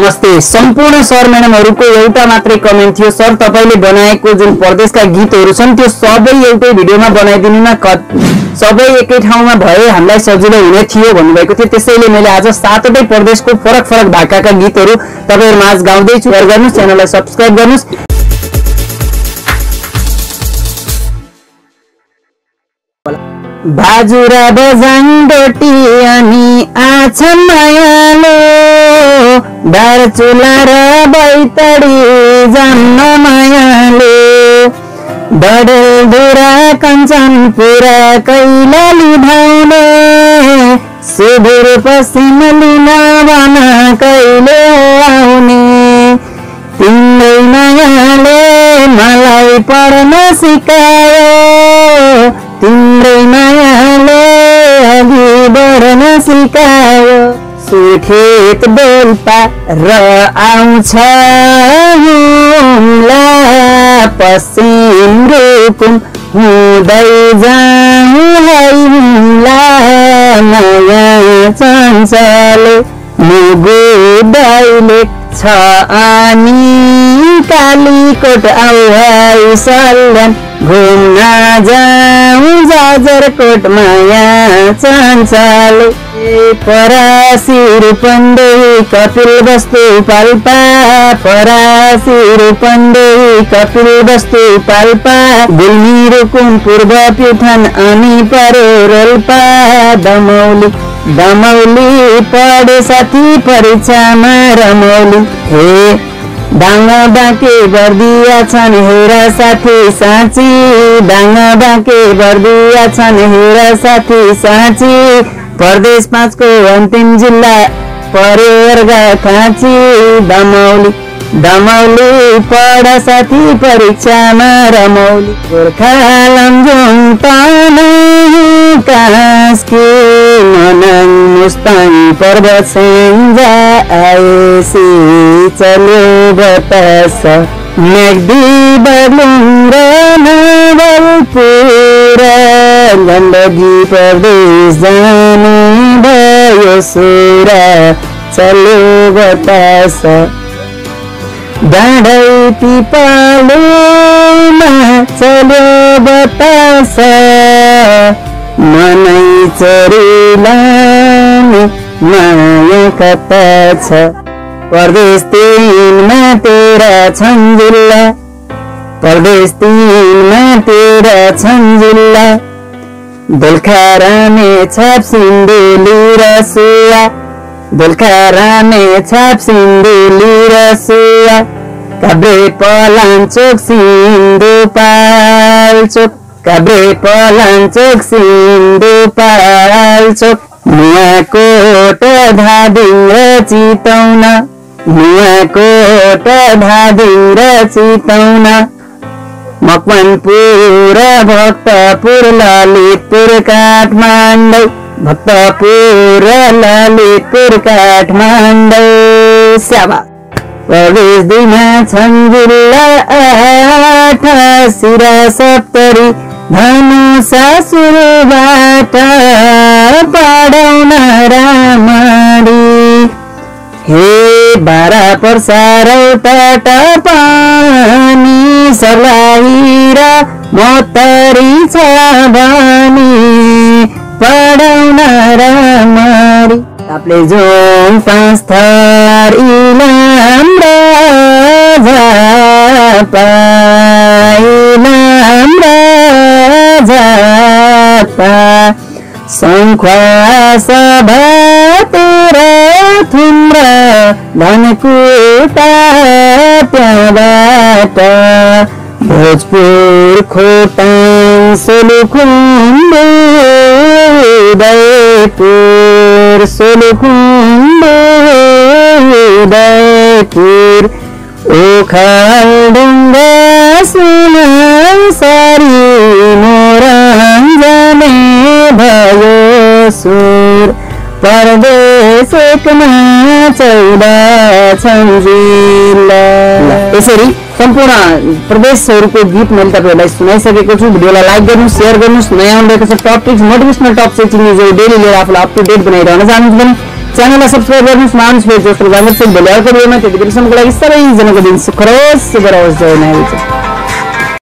नमस्ते। सम्पूर्ण सर म्याडमहरूको एउटा मात्रै कमेन्ट थियो। सर तपाईँले बनाएको जुन प्रदेशका गीतहरू छन् त्यो सबै एउटै भिडियोमा बनाइदिनु न सबै एकै ठाउँमा भए हामीलाई सजिलो हुने थियो भन्नुभएको थियो। त्यसैले मैले आज सातवटै प्रदेशको फरक फरक भाकाका गीतहरू तपाईँहरू माझ गाउँदैछु। सेयर गर्नुहोस् च्यानललाई सब्सक्राइब गर्नुहोस्। बाजुरा बजाङ डोटी अनि आछन् मायालो दार्चुला र बैतडी जान्न मायालो डडेलधुरा कञ्चनपुरा कैलाली भाउने सुदूर पश्चिम लिन भन कहिले आउने तिम्रै मायाले मलाई पढ्न सिकायो सुखेत बेलपा र आउँछ पश्चिम रूकुम हुँदै जाउँ है हुम्ला नयाँ मुगु दैलेख छ अनि कालीकोट आउ सल्यान घुम्न जाउँ जाजरकोट माया चञ्चले परासी रूपन्देही कपिल वस्तु पाल्पा। परासी रूपन्देही कपिल वस्तु पाल्पा। गुल्मी रुकुम पूर्व प्युठान अनि परो रोल्पा। दमौली दमौली पढे साथी परीक्षामा रमौली हे डाङ बाँके बर्दिया छन् हेर साथी साँची। डाङ बाँके बर्दिया छन् हेर साथी साँची। प्रदेश पाँचको अन्तिम जिल्ला पर्यवर्ग खाँची दमौली। दमौली पढ साथी परीक्षामा रमौली। गोर्खा लमजुङ तनहुँ कास्की मुस्ताङ पर्वत सेन्जा आएसी चल्यो बतास मेग्दी बलुङ र नवलपुर। गण्डकी प्रदेश जाने भयो सुरा चल्यो बतास डाँडै पिपालुमा चल्यो बतास मनै चोरीलाने माया कता छ प्रदेश तिनमा तेह्र छन् जिल्ला प्रदेश तिनमा तेह्र छन् जिल्ला दोलखा रामे छाप सिन्धुली रसुवा दोलखा रामे छाप सिन्धुली रसुवा काभ्रे पलाञ्चोक सिन्धुपाल्चोक काभ्रे पलाञ्चोक सिन्धुपाल्चोक नुवाकोट धादिङ र चितौन नुवाकोट धादिङ र चितौन मकवानपुर भक्तपुर ललितपुर काठमाडौँ। भक्तपुर ललितपुर काठमाडौँ। स्याबा प्रदेश दुईमा छन् जिल्ला आठ सप्तरी धनुषा सुरुबाट पढाउन रामरी हे बारा पर्सा रौतट पानी र मोतरी छ भनी पढाउन रामरी आपले जोन पाँच थर इलाम राजा इलाम राजा शङ्खा सभातिर थुम्र धनकुटा त्यहाँबाट भोजपुर खोटाङ सोलुखुम्बु उदयपुर सोलुखुम्बु उदयपुर ओखलढुङ्गा सुनसरी मोरङ जाने भयो सुर यसरी सम्पूर्ण प्रदेशहरूको गीत मैले तपाईँहरूलाई सुनाइसकेको छु। भिडियोलाई लाइक गर्नुहोस् सेयर गर्नुहोस्। नयाँ आउनुभएको छ टपिक्स मोटिभेसनल टप न्युजहरू डेली लिएर आफूलाई अप टु डेट बनाइरहन चाहनुहुन्छ भने च्यानललाई सब्सक्राइब गर्नुहोस्। मानुस फेरि जस्तो भोलि अर्को भिडियोमा त्यति बेलासम्मको लागि सबैजनाको दिन सुख रहोस् रहोस्। जय नारी